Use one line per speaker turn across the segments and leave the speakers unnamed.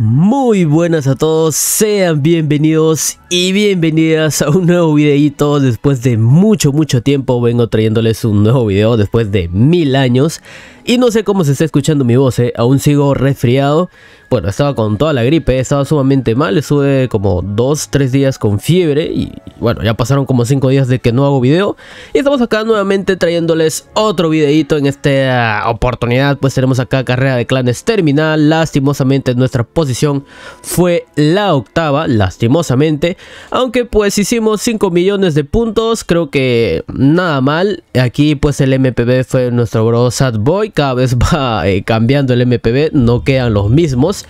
Muy buenas a todos, sean bienvenidos y bienvenidas a un nuevo videito después de mucho mucho tiempo vengo trayéndoles un nuevo video después de mil años y no sé cómo se está escuchando mi voz, ¿eh? aún sigo resfriado. Bueno, estaba con toda la gripe, estaba sumamente mal, estuve como 2-3 días con fiebre y bueno, ya pasaron como 5 días de que no hago video. Y estamos acá nuevamente trayéndoles otro videito en esta oportunidad, pues tenemos acá carrera de clanes terminal. Lastimosamente nuestra posición fue la octava, lastimosamente. Aunque pues hicimos 5 millones de puntos, creo que nada mal. Aquí pues el MPB fue nuestro bro Sad Boy cada vez va eh, cambiando el MPB, no quedan los mismos.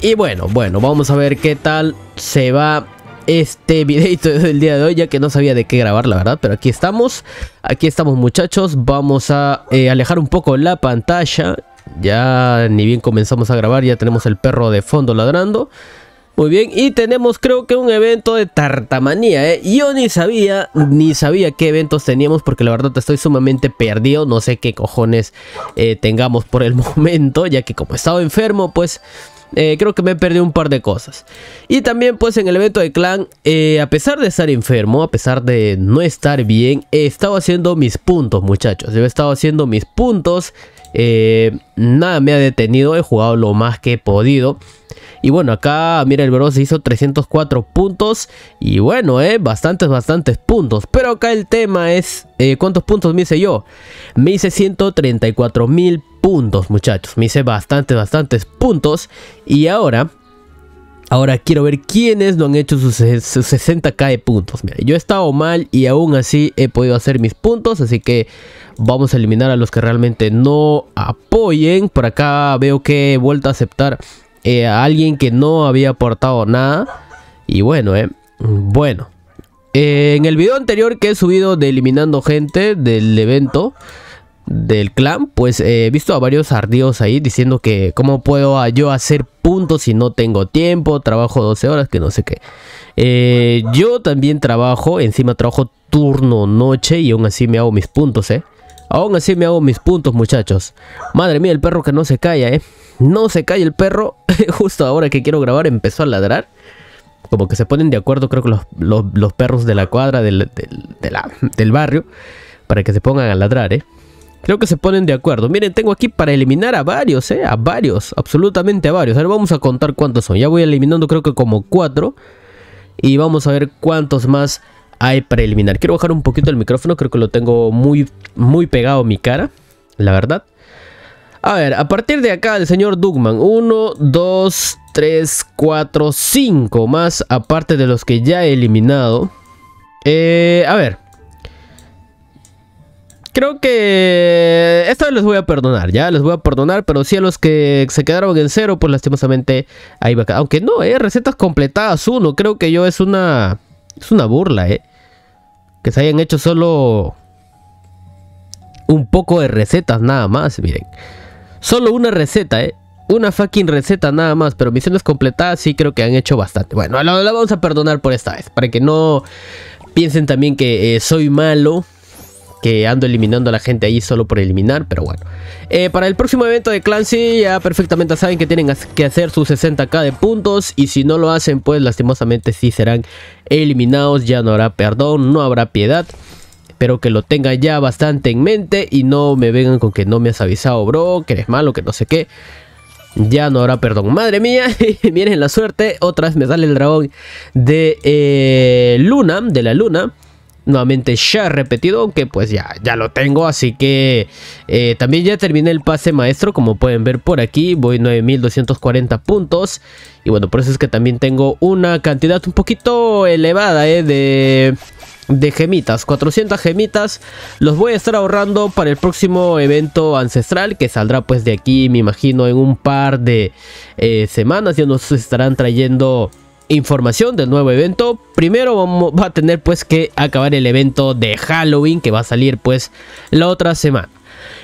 Y bueno, bueno, vamos a ver qué tal se va este videito del día de hoy, ya que no sabía de qué grabar, la verdad. Pero aquí estamos, aquí estamos muchachos, vamos a eh, alejar un poco la pantalla. Ya ni bien comenzamos a grabar, ya tenemos el perro de fondo ladrando. Muy bien, y tenemos creo que un evento de tartamanía, ¿eh? Yo ni sabía, ni sabía qué eventos teníamos porque la verdad estoy sumamente perdido, no sé qué cojones eh, tengamos por el momento, ya que como he estado enfermo, pues eh, creo que me he perdido un par de cosas. Y también pues en el evento de clan, eh, a pesar de estar enfermo, a pesar de no estar bien, he estado haciendo mis puntos muchachos, he estado haciendo mis puntos, nada me ha detenido, he jugado lo más que he podido. Y bueno, acá, mira, el bro se hizo 304 puntos. Y bueno, eh, bastantes, bastantes puntos. Pero acá el tema es, eh, ¿cuántos puntos me hice yo? Me hice 134 mil puntos, muchachos. Me hice bastantes, bastantes puntos. Y ahora... Ahora quiero ver quiénes no han hecho sus, 60k de puntos. Yo he estado mal y aún así he podido hacer mis puntos. Así que vamos a eliminar a los que realmente no apoyen. Por acá veo que he vuelto a aceptar eh, a alguien que no había aportado nada. Y bueno, eh, bueno. Eh, en el video anterior que he subido de eliminando gente del evento del clan, pues he visto a varios ardidos ahí diciendo que cómo puedo yo hacer puntos si no tengo tiempo, trabajo 12 horas, que no sé qué. yo también trabajo, encima trabajo turno, noche y aún así me hago mis puntos, eh. Aún así me hago mis puntos, muchachos. Madre mía, el perro que no se calla, eh. No se calla el perro. Justo ahora que quiero grabar empezó a ladrar. Como que se ponen de acuerdo, creo que los, perros de la cuadra del, del, barrio. Para que se pongan a ladrar, ¿eh? Creo que se ponen de acuerdo. Miren, tengo aquí para eliminar a varios, ¿eh? A varios, absolutamente a varios. Ahora vamos a contar cuántos son. Ya voy eliminando creo que como cuatro. Y vamos a ver cuántos más hay para eliminar. Quiero bajar un poquito el micrófono. Creo que lo tengo muy, muy pegado a mi cara. La verdad. A ver, a partir de acá el señor Dugman. 1, 2, 3, 4, 5 más. Aparte de los que ya he eliminado. Eh, a ver. Creo que esta vez les voy a perdonar, ya les voy a perdonar, pero sí a los que se quedaron en cero, pues lastimosamente ahí va a quedar. Aunque no, eh, recetas completadas uno, creo que yo es una es una burla, eh. Que se hayan hecho solo un poco de recetas nada más, miren. Solo una receta, ¿eh? Una fucking receta nada más, pero misiones completadas sí creo que han hecho bastante. Bueno, la, vamos a perdonar por esta vez, para que no piensen también que eh, soy malo, que ando eliminando a la gente ahí solo por eliminar, pero bueno. Eh, para el próximo evento de Clancy ya perfectamente saben que tienen que hacer sus 60k de puntos y si no lo hacen pues lastimosamente sí serán eliminados, ya no habrá perdón, no habrá piedad. Espero que lo tengan ya bastante en mente y no me vengan con que no me has avisado, bro, que eres malo, que no sé qué. Ya no habrá perdón. Madre mía, miren la suerte. Otra vez me sale el dragón de eh, Luna, de la Luna. Nuevamente ya repetido, aunque pues ya, ya lo tengo. Así que eh, también ya terminé el pase maestro, como pueden ver por aquí. Voy 9240 puntos. Y bueno, por eso es que también tengo una cantidad un poquito elevada eh, de de gemitas, 400 gemitas. Los voy a estar ahorrando para el próximo evento ancestral que saldrá pues de aquí, me imagino, en un par de eh, semanas. Ya nos estarán trayendo información del nuevo evento. Primero vamos, va a tener pues que acabar el evento de Halloween que va a salir pues la otra semana.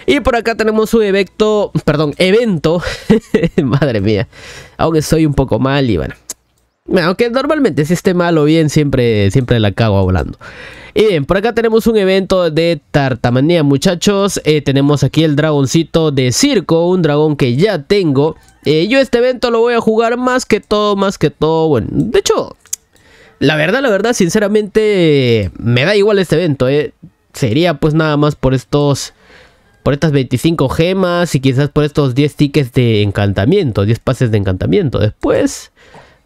Y por acá tenemos un evento, perdón, evento. Madre mía, aunque estoy un poco mal y bueno, aunque normalmente si esté mal o bien, siempre, siempre la cago hablando. Y bien, por acá tenemos un evento de tartamanía, muchachos. Eh, tenemos aquí el dragoncito de circo, un dragón que ya tengo. Eh, yo este evento lo voy a jugar más que todo, más que todo. Bueno, de hecho, la verdad, la verdad, sinceramente, me da igual este evento. Eh. Sería pues nada más por estos por estas 25 gemas y quizás por estos 10 tickets de encantamiento, 10 pases de encantamiento. Después,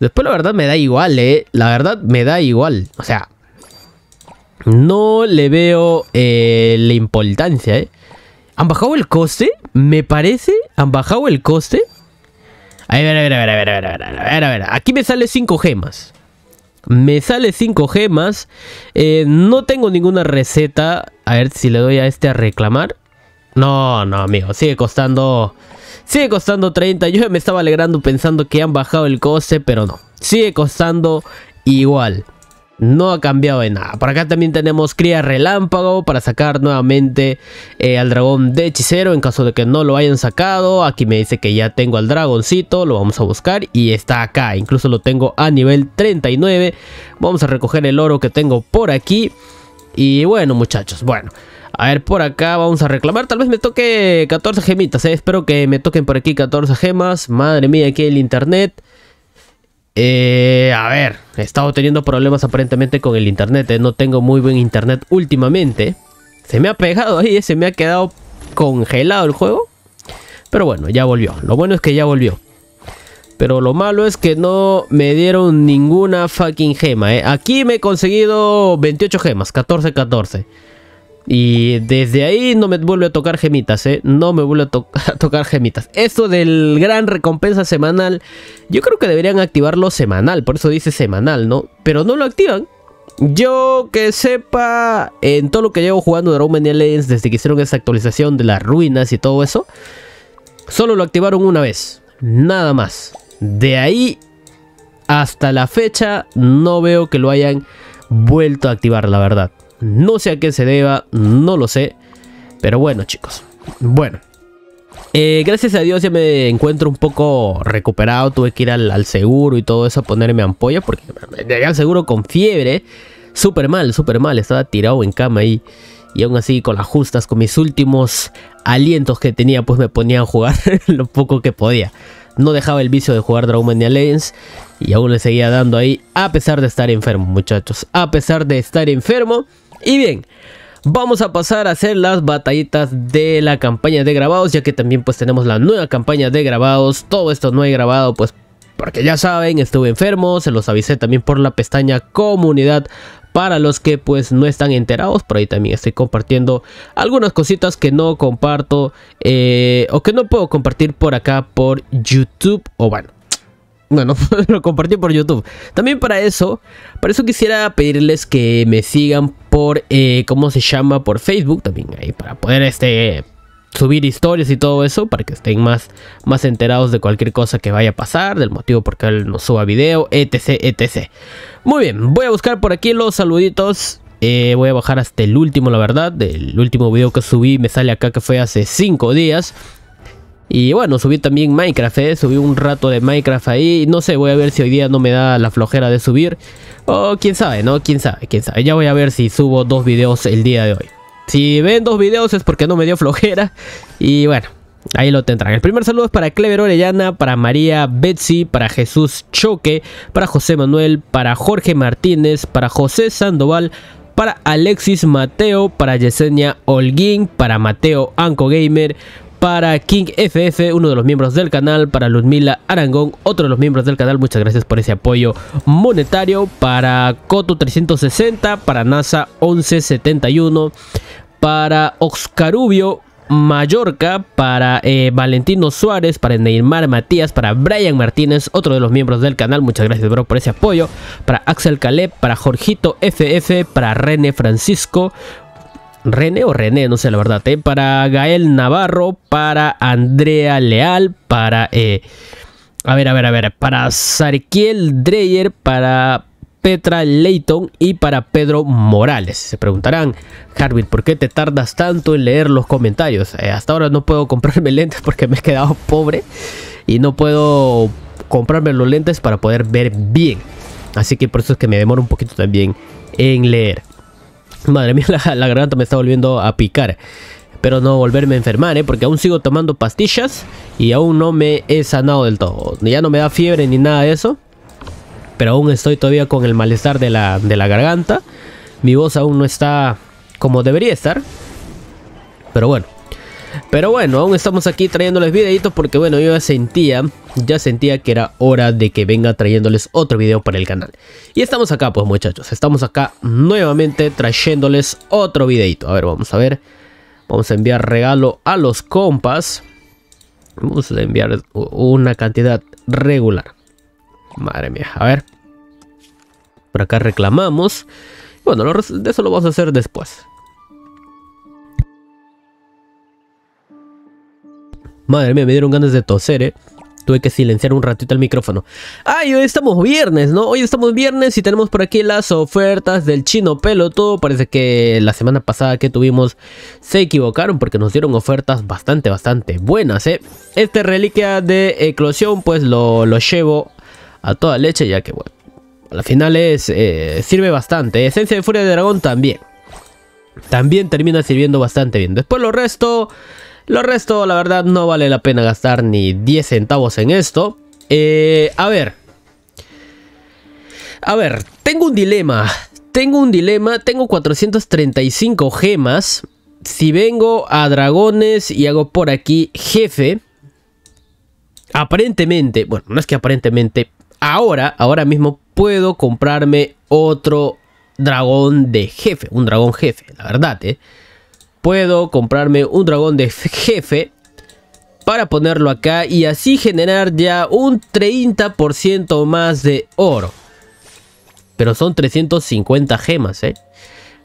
después la verdad me da igual, eh. La verdad me da igual. O sea, no le veo eh, la importancia, eh. ¿Han bajado el coste? Me parece. ¿Han bajado el coste? A ver, a ver, a ver, a ver, a ver, a ver, a ver, a ver. Aquí me sale 5 gemas. Me sale 5 gemas. Eh, no tengo ninguna receta. A ver si le doy a este a reclamar. No, no, amigo, sigue costando... Sigue costando 30. Yo me estaba alegrando pensando que han bajado el coste, pero no. Sigue costando igual. No ha cambiado de nada. Por acá también tenemos cría relámpago para sacar nuevamente eh, al dragón de hechicero en caso de que no lo hayan sacado. Aquí me dice que ya tengo al dragoncito, lo vamos a buscar y está acá. Incluso lo tengo a nivel 39. Vamos a recoger el oro que tengo por aquí. Y bueno muchachos, bueno. A ver, por acá vamos a reclamar. Tal vez me toque 14 gemitas. ¿eh? Espero que me toquen por aquí 14 gemas. Madre mía, aquí el internet. Eh, a ver, he estado teniendo problemas aparentemente con el internet. ¿eh? No tengo muy buen internet últimamente. Se me ha pegado ahí, ¿eh? se me ha quedado congelado el juego. Pero bueno, ya volvió. Lo bueno es que ya volvió. Pero lo malo es que no me dieron ninguna fucking gema. Aquí me he conseguido 28 gemas, 14-14. Y desde ahí no me vuelve a tocar gemitas, ¿eh? No me vuelve a, tocar gemitas. Esto del gran recompensa semanal, yo creo que deberían activarlo semanal, por eso dice semanal, ¿no? Pero no lo activan. Yo que sepa, en todo lo que llevo jugando Dragon Ball Legends desde que hicieron esa actualización de las ruinas y todo eso, solo lo activaron una vez, nada más. De ahí hasta la fecha no veo que lo hayan vuelto a activar, la verdad. No sé a qué se deba, no lo sé. Pero bueno, chicos. Bueno. Eh, gracias a Dios ya me encuentro un poco recuperado. Tuve que ir al, seguro y todo eso a ponerme ampolla. Porque me llegué al seguro con fiebre. Súper mal, súper mal. Estaba tirado en cama ahí. Y aún así con las justas, con mis últimos alientos que tenía, pues me ponía a jugar lo poco que podía. No dejaba el vicio de jugar Dragon Ball Legends. Y aún le seguía dando ahí a pesar de estar enfermo, muchachos. A pesar de estar enfermo. Y bien, vamos a pasar a hacer las batallitas de la campaña de grabados, ya que también pues tenemos la nueva campaña de grabados. Todo esto no he grabado pues porque ya saben, estuve enfermo, se los avisé también por la pestaña comunidad para los que pues no están enterados, por ahí también estoy compartiendo algunas cositas que no comparto eh, o que no puedo compartir por acá por YouTube o bueno, bueno, lo compartí por YouTube. También para eso, para eso quisiera pedirles que me sigan por, eh, ¿cómo se llama? Por Facebook también, ahí para poder este subir historias y todo eso para que estén más, más enterados de cualquier cosa que vaya a pasar, del motivo por qué él no suba video, etc, etc. Muy bien, voy a buscar por aquí los saluditos. Eh, voy a bajar hasta el último, la verdad. El último video que subí me sale acá que fue hace 5 días. Y bueno, subí también Minecraft, ¿eh? subí un rato de Minecraft ahí. No sé, voy a ver si hoy día no me da la flojera de subir. O quién sabe, ¿no? Quién sabe, quién sabe. Ya voy a ver si subo dos videos el día de hoy. Si ven dos videos es porque no me dio flojera. Y bueno, ahí lo tendrán. El primer saludo es para Clever Orellana, para María Betsy, para Jesús Choque, para José Manuel, para Jorge Martínez, para José Sandoval, para Alexis Mateo, para Yesenia Holguín, para Mateo Anco Gamer, para King FF, uno de los miembros del canal, para Ludmila Arangón, otro de los miembros del canal, muchas gracias por ese apoyo monetario, para Coto 360, para NASA 1171, para Oscarubio Mallorca, para eh, Valentino Suárez, para Neymar Matías, para Brian Martínez, otro de los miembros del canal, muchas gracias bro por ese apoyo, para Axel Caleb, para Jorgito FF, para René Francisco, René o René, no sé la verdad, ¿eh? para Gael Navarro, para Andrea Leal, para... Eh, a ver, a ver, a ver, para Sarkiel Dreyer, para Petra Leighton y para Pedro Morales. Se preguntarán, Harvard, ¿por qué te tardas tanto en leer los comentarios? Eh, hasta ahora no puedo comprarme lentes porque me he quedado pobre y no puedo comprarme los lentes para poder ver bien. Así que por eso es que me demoro un poquito también en leer. Madre mía, la, garganta me está volviendo a picar. Espero no volverme a enfermar, ¿eh? Porque aún sigo tomando pastillas y aún no me he sanado del todo. Ya no me da fiebre ni nada de eso. Pero aún estoy todavía con el malestar de la, de la garganta. Mi voz aún no está como debería estar. Pero bueno. Pero bueno, aún estamos aquí trayéndoles videitos porque bueno, yo ya sentía, ya sentía que era hora de que venga trayéndoles otro video para el canal. Y estamos acá pues muchachos, estamos acá nuevamente trayéndoles otro videito. A ver, vamos a ver. Vamos a enviar regalo a los compas. Vamos a enviar una cantidad regular. Madre mía, a ver. Por acá reclamamos. Bueno, de eso lo vamos a hacer después. Madre mía, me dieron ganas de toser, eh. Tuve que silenciar un ratito el micrófono. ¡Ay, hoy estamos viernes, ¿no? Hoy estamos viernes y tenemos por aquí las ofertas del chino pelo. Todo parece que la semana pasada que tuvimos se equivocaron porque nos dieron ofertas bastante, bastante buenas, ¿eh? Este reliquia de eclosión pues lo, lo llevo a toda leche ya que, bueno, al final es, eh, sirve bastante. Esencia de furia de dragón también. También termina sirviendo bastante bien. Después lo resto... Lo resto, la verdad, no vale la pena gastar ni 10 centavos en esto. Eh, a ver. A ver, tengo un dilema. Tengo un dilema. Tengo 435 gemas. Si vengo a dragones y hago por aquí jefe. Aparentemente, bueno, no es que aparentemente. Ahora, ahora mismo puedo comprarme otro dragón de jefe. Un dragón jefe, la verdad, ¿eh? Puedo comprarme un dragón de jefe para ponerlo acá y así generar ya un 30% más de oro. Pero son 350 gemas, ¿eh?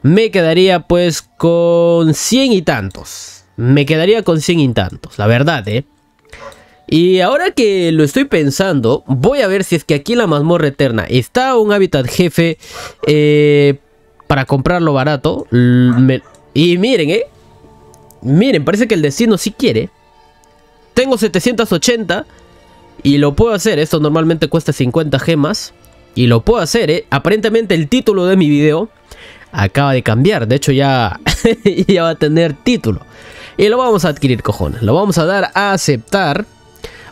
Me quedaría pues con 100 y tantos. Me quedaría con 100 y tantos, la verdad, ¿eh? Y ahora que lo estoy pensando, voy a ver si es que aquí en la mazmorra eterna está un hábitat jefe eh, para comprarlo barato. Y miren, eh. Miren, parece que el destino sí quiere. Tengo 780 y lo puedo hacer. Esto normalmente cuesta 50 gemas. Y lo puedo hacer, ¿eh? Aparentemente el título de mi video acaba de cambiar. De hecho ya, ya va a tener título. Y lo vamos a adquirir, cojones. Lo vamos a dar a aceptar.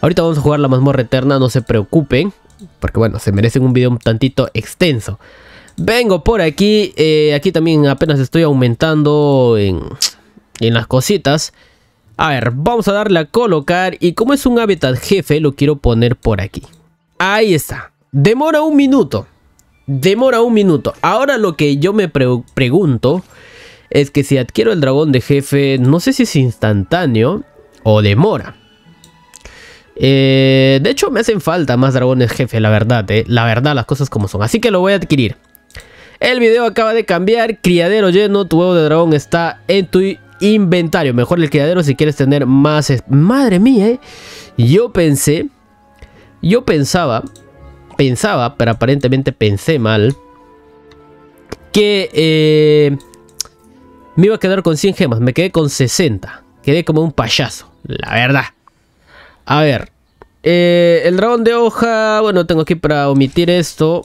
Ahorita vamos a jugar la mazmorra eterna, no se preocupen. Porque bueno, se merecen un video un tantito extenso. Vengo por aquí. Eh, aquí también apenas estoy aumentando en, las cositas. A ver, vamos a darle a colocar. Y como es un hábitat jefe, lo quiero poner por aquí. Ahí está. Demora un minuto. Demora un minuto. Ahora lo que yo me pregunto es que si adquiero el dragón de jefe, no sé si es instantáneo o demora. Eh, de hecho, me hacen falta más dragones jefe, la verdad. Eh. La verdad, las cosas como son. Así que lo voy a adquirir. El video acaba de cambiar. Criadero lleno. Tu huevo de dragón está en tu inventario. Mejor el criadero si quieres tener más... Madre mía, ¿eh? Yo pensé... Yo pensaba... Pensaba, pero aparentemente pensé mal. Que... Eh, me iba a quedar con 100 gemas. Me quedé con 60. Quedé como un payaso. La verdad. A ver. Eh, el dragón de hoja... Bueno, tengo aquí para omitir esto.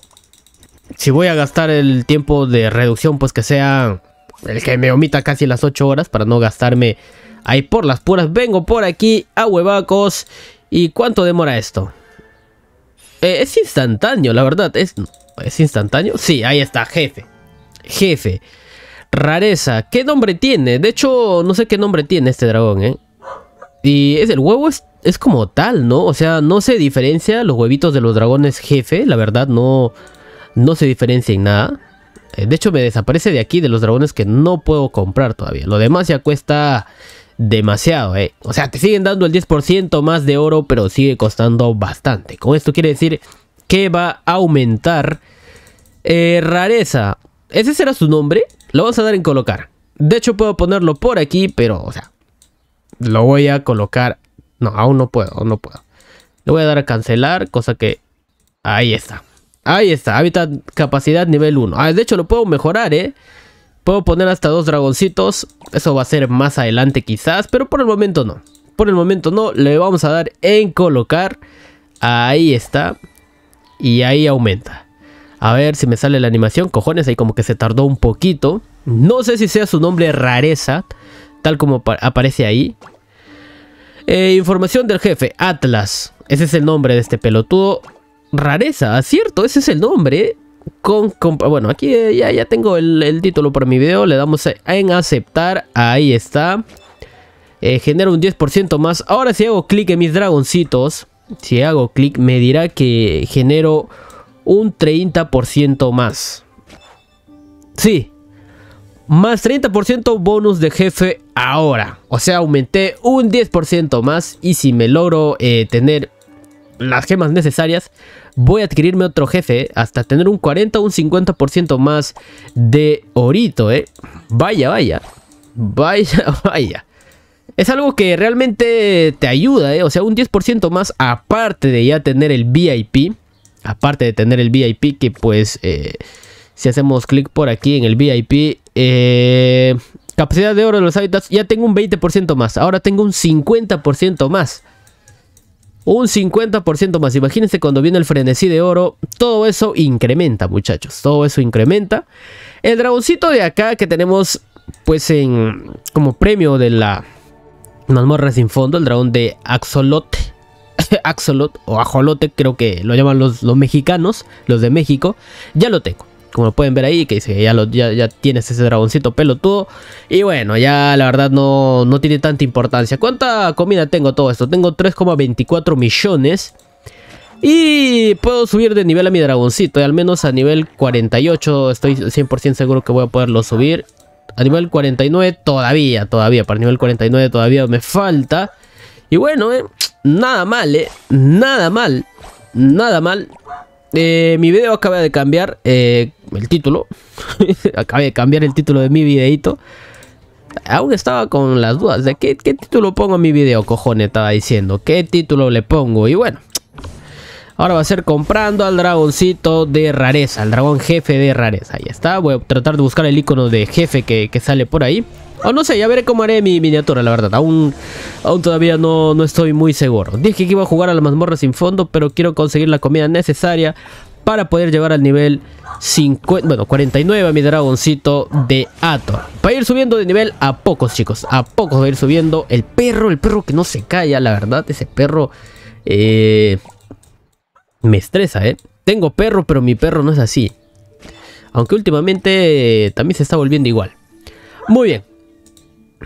Si voy a gastar el tiempo de reducción, pues que sea el que me omita casi las 8 horas para no gastarme ahí por las puras. Vengo por aquí a huevacos. ¿Y cuánto demora esto? Eh, es instantáneo, la verdad. ¿Es, ¿Es instantáneo? Sí, ahí está, jefe. Jefe. Rareza. ¿Qué nombre tiene? De hecho, no sé qué nombre tiene este dragón, ¿eh? Y es el huevo es, es como tal, ¿no? O sea, no se diferencia los huevitos de los dragones jefe. La verdad, no, no se diferencia en nada. Eh, de hecho, me desaparece de aquí de los dragones que no puedo comprar todavía. Lo demás ya cuesta demasiado, ¿eh? O sea, te siguen dando el 10% más de oro, pero sigue costando bastante. Con esto quiere decir que va a aumentar eh, rareza. ¿Ese será su nombre? Lo vamos a dar en colocar. De hecho, puedo ponerlo por aquí, pero, o sea, lo voy a colocar. No, aún no puedo, aún no puedo. Le voy a dar a cancelar, cosa que... Ahí está. Ahí está, hábitat capacidad nivel 1. Ah, de hecho lo puedo mejorar, ¿eh? Puedo poner hasta dos dragoncitos. Eso va a ser más adelante quizás, pero por el momento no. Por el momento no. Le vamos a dar en colocar. Ahí está. Y ahí aumenta. A ver si me sale la animación. Cojones, ahí como que se tardó un poquito. No sé si sea su nombre rareza. tal como aparece ahí. Eh, información del jefe, Atlas. Ese es el nombre de este pelotudo. Rareza, cierto, ese es el nombre. Con, bueno, aquí eh, ya, ya tengo el, título para mi video. Le damos en aceptar. Ahí está. Eh, genera un 10% más. Ahora si hago clic en mis dragoncitos. Si hago clic me dirá que genero un 30% más. Sí. Más 30% bonus de jefe ahora. O sea, aumenté un 10% más. Y si me logro eh, tener las gemas necesarias, voy a adquirirme otro jefe hasta tener un 40 o un 50% más de orito, ¿eh? Vaya, vaya. Vaya, vaya. Es algo que realmente te ayuda, ¿eh? O sea, un 10% más aparte de ya tener el VIP. Aparte de tener el VIP que pues... Eh, si hacemos clic por aquí en el VIP... Eh, capacidad de oro de los hábitats. Ya tengo un 20% más. Ahora tengo un 50% más un 50% más. Imagínense cuando viene el frenesí de oro, todo eso incrementa, muchachos. Todo eso incrementa. El dragoncito de acá que tenemos, pues, en como premio de la mazmorra sin fondo, el dragón de Axolot. Axolot o Ajolote, creo que lo llaman los, los mexicanos, los de México. Ya lo tengo como pueden ver ahí, que dice ya, lo, ya, tienes ese dragoncito pelotudo. Y bueno, ya la verdad no, no tiene tanta importancia. ¿Cuánta comida tengo todo esto? Tengo 3,24 millones. Y puedo subir de nivel a mi dragoncito. Y al menos a nivel 48 estoy 100% seguro que voy a poderlo subir. A nivel 49 todavía, todavía. Para nivel 49 todavía me falta. Y bueno, eh, nada mal, eh. Nada mal. Nada mal. Eh, mi video acaba de cambiar eh, el título. acaba de cambiar el título de mi videito. Aún estaba con las dudas de qué, título pongo en mi video, cojones, estaba diciendo. ¿Qué título le pongo? Y bueno, ahora va a ser comprando al dragoncito de rareza, al dragón jefe de rareza. Ahí está, voy a tratar de buscar el icono de jefe que sale por ahí. O no sé, ya veré cómo haré mi miniatura, la verdad. Aún, aún todavía no, no estoy muy seguro. Dije que iba a jugar a la mazmorra sin fondo, pero quiero conseguir la comida necesaria para poder llevar al nivel 50, bueno, 49 a mi dragoncito de Ator. Para ir subiendo de nivel a pocos, chicos. A pocos va a ir subiendo. El perro, el perro que no se calla, la verdad. Ese perro eh, me estresa, ¿eh? Tengo perro, pero mi perro no es así. Aunque últimamente también se está volviendo igual. Muy bien.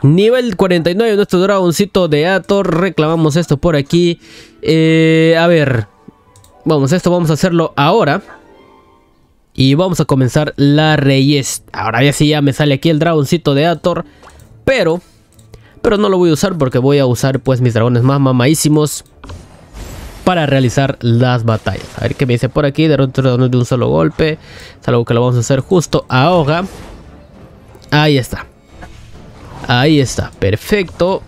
Nivel 49 nuestro dragoncito de Ator. Reclamamos esto por aquí. Eh, a ver. Vamos, esto vamos a hacerlo ahora. Y vamos a comenzar la reyes. Ahora ya sí ya me sale aquí el dragoncito de Ator. Pero... Pero no lo voy a usar porque voy a usar pues mis dragones más mamadísimos. Para realizar las batallas. A ver qué me dice por aquí. Derrota dragones de un solo golpe. Es algo que lo vamos a hacer justo ahora. Ahí está. Ahí está, perfecto.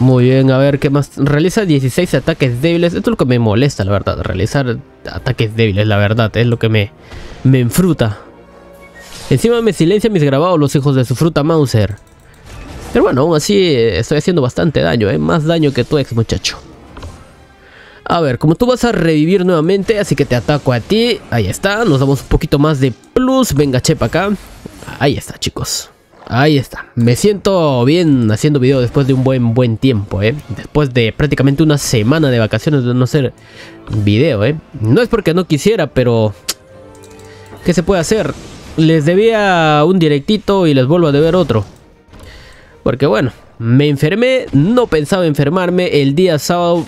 Muy bien, a ver qué más. Realiza 16 ataques débiles. Esto es lo que me molesta, la verdad. Realizar ataques débiles, la verdad. Es lo que me, me enfruta. Encima me silencia mis grabados los hijos de su fruta Mauser. Pero bueno, aún así eh, estoy haciendo bastante daño, ¿eh? Más daño que tu ex, muchacho. A ver, como tú vas a revivir nuevamente, así que te ataco a ti. Ahí está, nos damos un poquito más de plus. Venga, chepa acá. Ahí está, chicos. Ahí está. Me siento bien haciendo video después de un buen buen tiempo, ¿eh? Después de prácticamente una semana de vacaciones de no hacer video, ¿eh? No es porque no quisiera, pero... ¿Qué se puede hacer? Les debía un directito y les vuelvo a deber otro. Porque bueno, me enfermé, no pensaba enfermarme. El día sábado,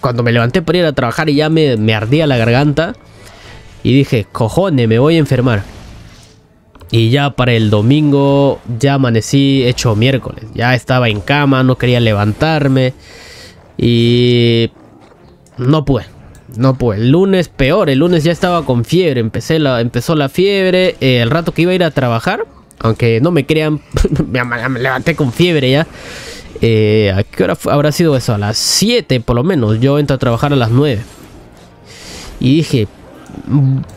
cuando me levanté para ir a trabajar y ya me, me ardía la garganta. Y dije, cojones, me voy a enfermar. Y ya para el domingo ya amanecí hecho miércoles. Ya estaba en cama, no quería levantarme. Y no pude. No pude. El lunes peor. El lunes ya estaba con fiebre. Empecé la, empezó la fiebre. Eh, el rato que iba a ir a trabajar. Aunque no me crean. me levanté con fiebre ya. Eh, ¿A qué hora habrá sido eso? A las 7 por lo menos. Yo entro a trabajar a las 9. Y dije,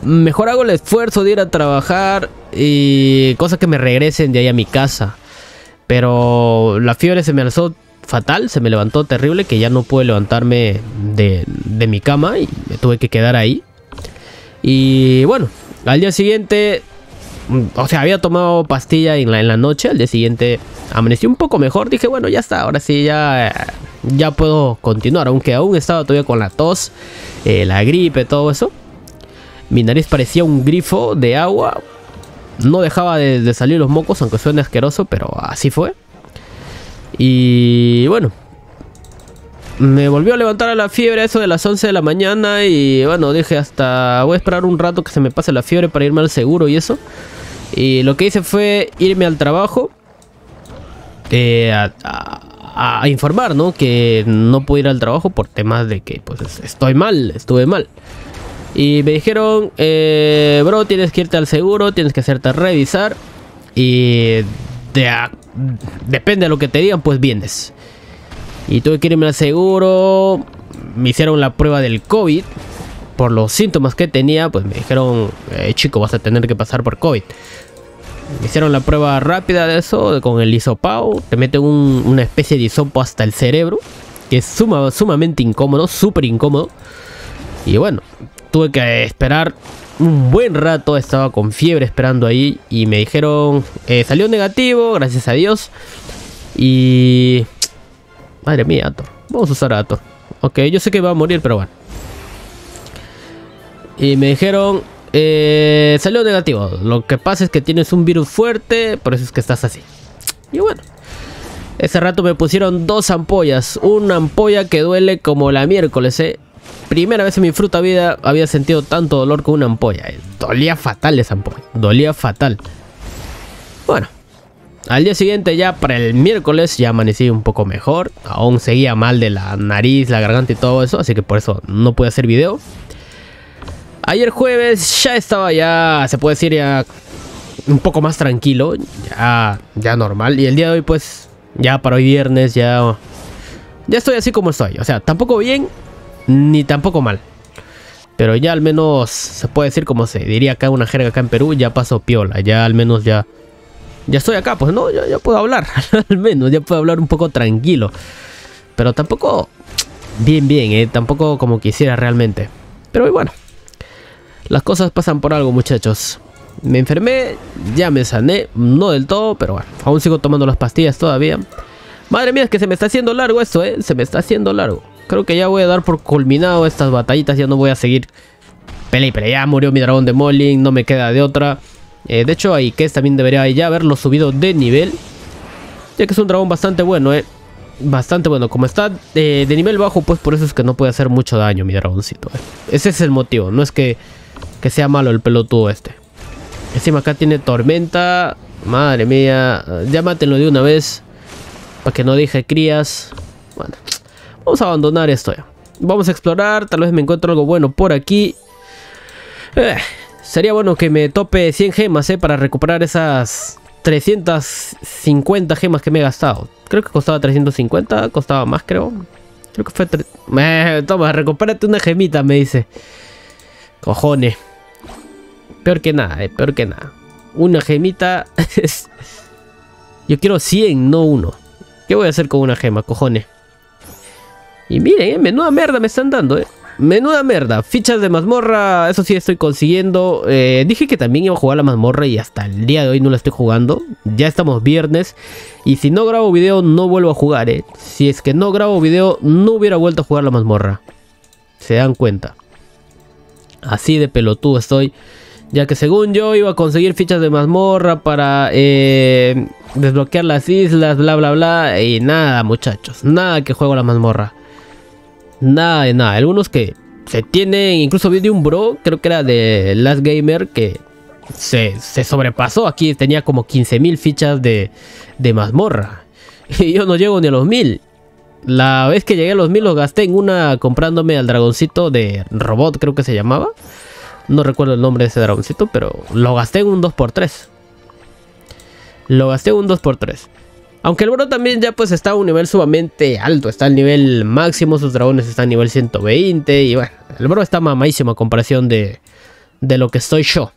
mejor hago el esfuerzo de ir a trabajar y cosas que me regresen de ahí a mi casa. Pero la fiebre se me alzó fatal, se me levantó terrible que ya no pude levantarme de, de mi cama y me tuve que quedar ahí. Y bueno, al día siguiente o sea, había tomado pastilla en la, en la noche, al día siguiente amanecí un poco mejor, dije, bueno, ya está, ahora sí, ya, ya puedo continuar, aunque aún estaba todavía con la tos, eh, la gripe, todo eso. Mi nariz parecía un grifo de agua, no dejaba de, salir los mocos, aunque suene asqueroso, pero así fue. Y bueno, me volvió a levantar a la fiebre a eso de las 11 de la mañana y bueno, dije hasta voy a esperar un rato que se me pase la fiebre para irme al seguro y eso. Y lo que hice fue irme al trabajo eh, a, informar, ¿no? Que no puedo ir al trabajo por temas de que pues estoy mal, estuve mal. Y me dijeron, eh, bro, tienes que irte al seguro, tienes que hacerte revisar y de, depende de lo que te digan, pues vienes. Y tuve que irme al seguro. Me hicieron la prueba del COVID. Por los síntomas que tenía, pues me dijeron, eh, chico, vas a tener que pasar por COVID. Me hicieron la prueba rápida de eso, con el hisopao. Te meten una especie de hisopo hasta el cerebro. Que es sumamente incómodo, súper incómodo. Y bueno, tuve que esperar un buen rato. Estaba con fiebre esperando ahí. Y me dijeron, eh, salió negativo, gracias a Dios. Y Madre mía, Ator. Vamos a usar a Ator. Ok, yo sé que va a morir, pero bueno. Y me dijeron... Eh, salió negativo. Lo que pasa es que tienes un virus fuerte, por eso es que estás así. Y bueno. Ese rato me pusieron dos ampollas. Una ampolla que duele como la miércoles, eh. Primera vez en mi fruta vida había sentido tanto dolor con una ampolla. Eh. Dolía fatal esa ampolla. Dolía fatal. Bueno, al día siguiente ya para el miércoles ya amanecí un poco mejor. Aún seguía mal de la nariz, la garganta y todo eso. Así que por eso no pude hacer video. Ayer jueves ya estaba ya, se puede decir ya un poco más tranquilo. Ya, ya normal. Y el día de hoy pues ya para hoy viernes ya... Ya estoy así como estoy. O sea, tampoco bien ni tampoco mal. Pero ya al menos se puede decir como se diría acá una jerga acá en Perú. Ya pasó piola. Ya al menos ya ya estoy acá, pues no, ya, puedo hablar, al menos, ya puedo hablar un poco tranquilo. Pero tampoco bien, bien, ¿eh? tampoco como quisiera realmente. Pero bueno, las cosas pasan por algo, muchachos. Me enfermé, ya me sané, no del todo, pero bueno, aún sigo tomando las pastillas todavía. Madre mía, es que se me está haciendo largo esto, ¿eh? Se me está haciendo largo. Creo que ya voy a dar por culminado estas batallitas, ya no voy a seguir pelea y. Ya murió mi dragón de Molin, no me queda de otra. Eh, de hecho, que también debería ya haberlo subido de nivel. Ya que es un dragón bastante bueno, eh. Bastante bueno. Como está eh, de nivel bajo, pues por eso es que no puede hacer mucho daño mi dragoncito. Eh. Ese es el motivo. No es que, que sea malo el pelotudo este. Encima acá tiene tormenta. Madre mía. Ya mátenlo de una vez. Para que no deje crías. Bueno. Vamos a abandonar esto ya. Vamos a explorar. Tal vez me encuentro algo bueno por aquí. Eh, Sería bueno que me tope 100 gemas, ¿eh? Para recuperar esas 350 gemas que me he gastado. Creo que costaba 350, costaba más, creo. Creo que fue... Eh, toma, recupérate una gemita, me dice. Cojones. Peor que nada, eh, peor que nada. Una gemita... Yo quiero 100, no uno. ¿Qué voy a hacer con una gema, cojones? Y miren, eh, menuda mierda me están dando, eh. Menuda merda, fichas de mazmorra, eso sí estoy consiguiendo. Eh, dije que también iba a jugar la mazmorra y hasta el día de hoy no la estoy jugando. Ya estamos viernes y si no grabo video no vuelvo a jugar, eh. Si es que no grabo video no hubiera vuelto a jugar la mazmorra. Se dan cuenta. Así de pelotudo estoy. Ya que según yo iba a conseguir fichas de mazmorra para eh, desbloquear las islas, bla bla bla. Y nada muchachos, nada que juego la mazmorra. Nada de nada. Algunos que se tienen, incluso vi de un bro, creo que era de Last Gamer, que se, sobrepasó. Aquí tenía como 15.000 fichas de, de mazmorra. Y yo no llego ni a los 1000. La vez que llegué a los 1000 los gasté en una comprándome al dragoncito de robot, creo que se llamaba. No recuerdo el nombre de ese dragoncito, pero lo gasté en un 2x3. Lo gasté en un 2x3. Aunque el bro también ya pues está a un nivel sumamente alto, está al nivel máximo, sus dragones están a nivel 120 y bueno, el bro está mamadísimo a comparación de, de lo que estoy yo.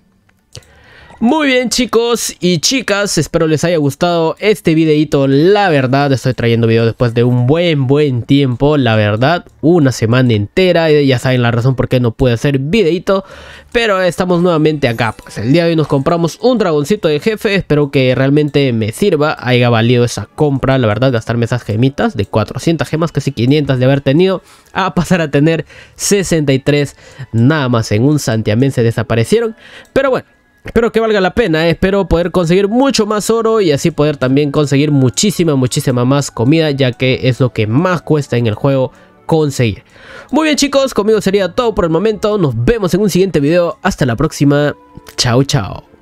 Muy bien chicos y chicas, espero les haya gustado este videito, la verdad estoy trayendo video después de un buen buen tiempo, la verdad, una semana entera, ya saben la razón por qué no pude hacer videito, pero estamos nuevamente acá, pues el día de hoy nos compramos un dragoncito de jefe, espero que realmente me sirva, haya valido esa compra, la verdad, gastarme esas gemitas de 400 gemas, casi 500 de haber tenido, a pasar a tener 63 nada más en un santiamén se desaparecieron, pero bueno. Espero que valga la pena, eh. espero poder conseguir mucho más oro y así poder también conseguir muchísima, muchísima más comida, ya que es lo que más cuesta en el juego conseguir. Muy bien chicos, conmigo sería todo por el momento, nos vemos en un siguiente video, hasta la próxima, chao chao.